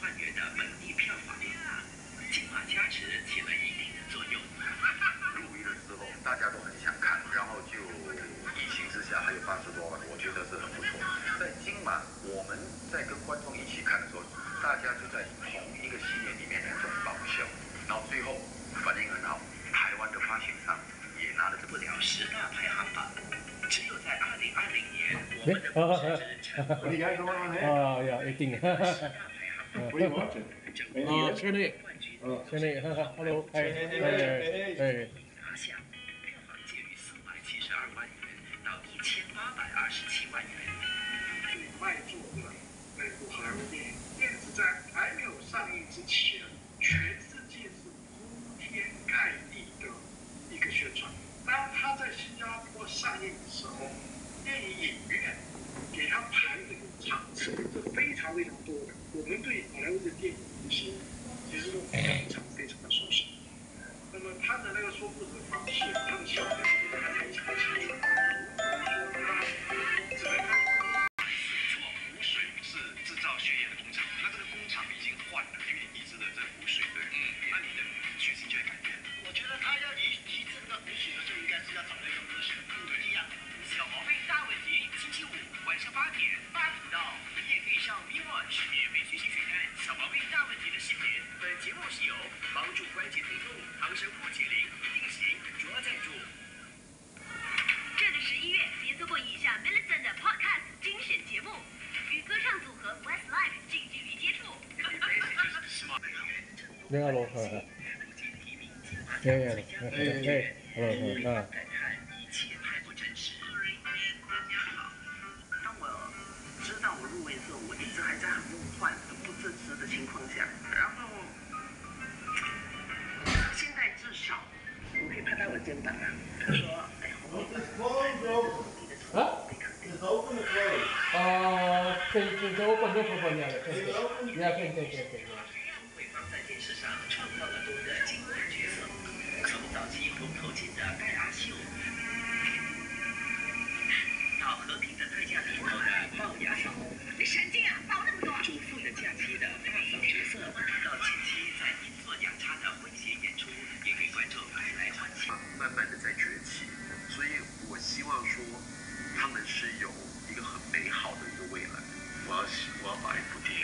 万元的本地票房，金马加持起了一定的作用。入围的时候大家都很想看，然后就疫情之下还有八十多万，我觉得是很不错。在金马，我们在跟观众一起看的时候，大家就在同一个系列里面那种爆笑，然后最后反应很好，台湾的发行商也拿了这不了十大排行榜，只有在二零二零年，我们的故事成 do you got going 啊，车内，啊，车内，哈喽，哎，哎，哎。其实非常非常的熟悉。那么他的那个说故事方式，他的笑点非常清楚。如果说他只能看。错，湖水是制造血液的工厂，那这个工厂已经换了，因为你移植了这湖水，对，嗯，那你的血型就会改变。我觉得他要移移植这个湖水呢，就应该是要找那个歌手，不一样。小毛病大问题，星期五晚上八点八频道，你也可以上 B Watch 免费学习学看小毛病大问题的视频。本节目是由帮助关节疼痛长生护解灵定型主要赞助。这个十一月，别错过以下 Millicent 的 Podcast 精选节目，与歌唱组合 Westlife 近距离接触。Ah. 啊？啊？啊！这这我过年说过年了。希望说他们是有一个很美好的一个未来。我要我要把一部电影